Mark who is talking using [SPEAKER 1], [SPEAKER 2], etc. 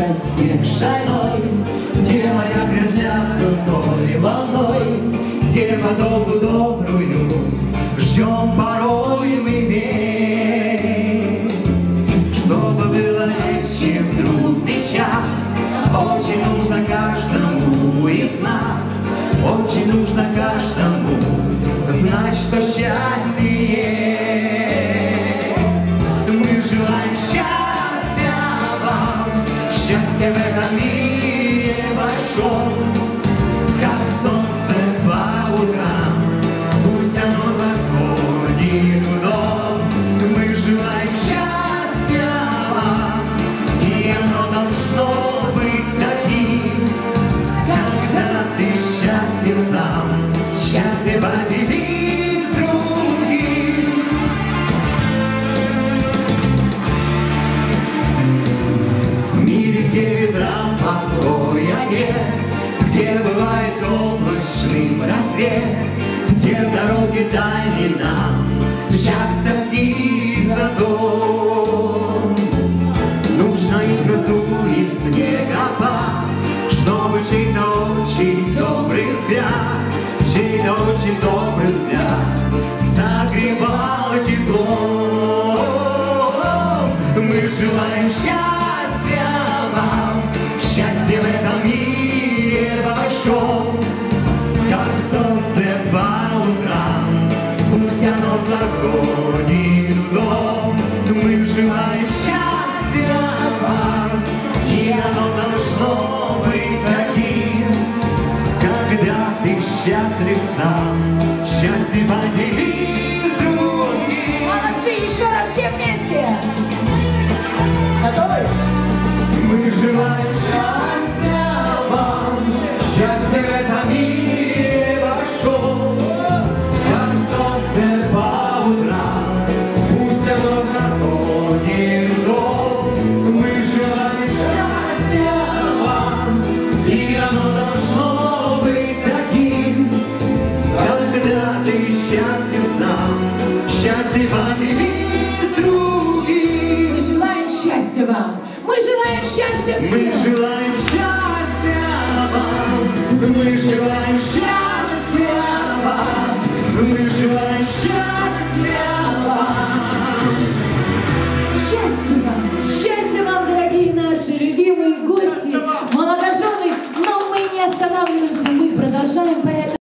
[SPEAKER 1] со снег Где моря грязят крутой волной, Где подолгу добрую ждем порой мы весть. Чтобы было легче в трудный час, Очень нужно каждому из нас, Очень нужно каждому счастья в этом как солнце по утрам, пусть оно заходит в дом. Мы желаем счастья и оно должно быть таким, когда ты счастлив сам, счастлив поделись с нет, Где бывает облачным рассвет, Где в дороге дальней нам снится дом. Нужно и грозу, и снегопад, Чтобы чей-то очень добрый взгляд, Чей-то очень добрый взгляд оно заходит в дом. Мы желаем счастья вам, И оно должно быть таким, Когда ты счастлив сам, Счастье поделись с другим.
[SPEAKER 2] Молодцы, еще раз все вместе. Готовы?
[SPEAKER 1] Мы желаем с другим.
[SPEAKER 2] Мы желаем счастья вам. Мы желаем счастья
[SPEAKER 1] Мы
[SPEAKER 2] всем.
[SPEAKER 1] желаем счастья вам, мы желаем